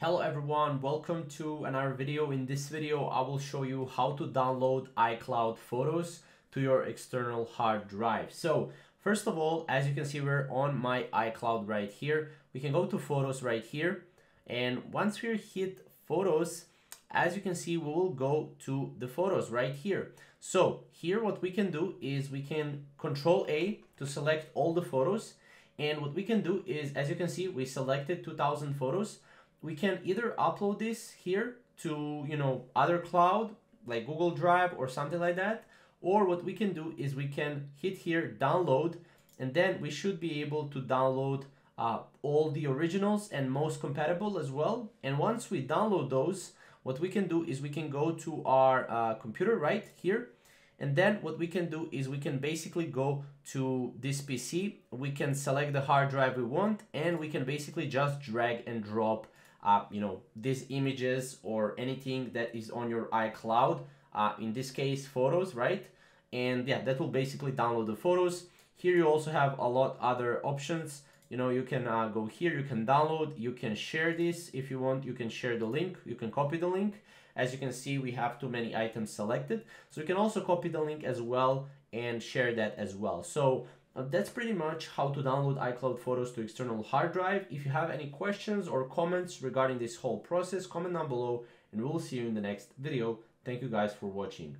Hello everyone, welcome to another video. In this video, I will show you how to download iCloud photos to your external hard drive. So first of all, as you can see, we're on my iCloud right here. We can go to photos right here. And once we hit photos, as you can see, we will go to the photos right here. So here what we can do is we can control A to select all the photos. And what we can do is, as you can see, we selected 2000 photos we can either upload this here to you know other cloud like Google Drive or something like that or what we can do is we can hit here download and then we should be able to download uh, all the originals and most compatible as well. And once we download those what we can do is we can go to our uh, computer right here. And then what we can do is we can basically go to this PC we can select the hard drive we want and we can basically just drag and drop uh, you know, these images or anything that is on your iCloud, uh, in this case, photos, right? And yeah, that will basically download the photos. Here you also have a lot other options. You know, you can uh, go here, you can download, you can share this if you want, you can share the link, you can copy the link. As you can see, we have too many items selected. So you can also copy the link as well and share that as well. So Uh, that's pretty much how to download iCloud photos to external hard drive. If you have any questions or comments regarding this whole process, comment down below and we'll see you in the next video. Thank you guys for watching.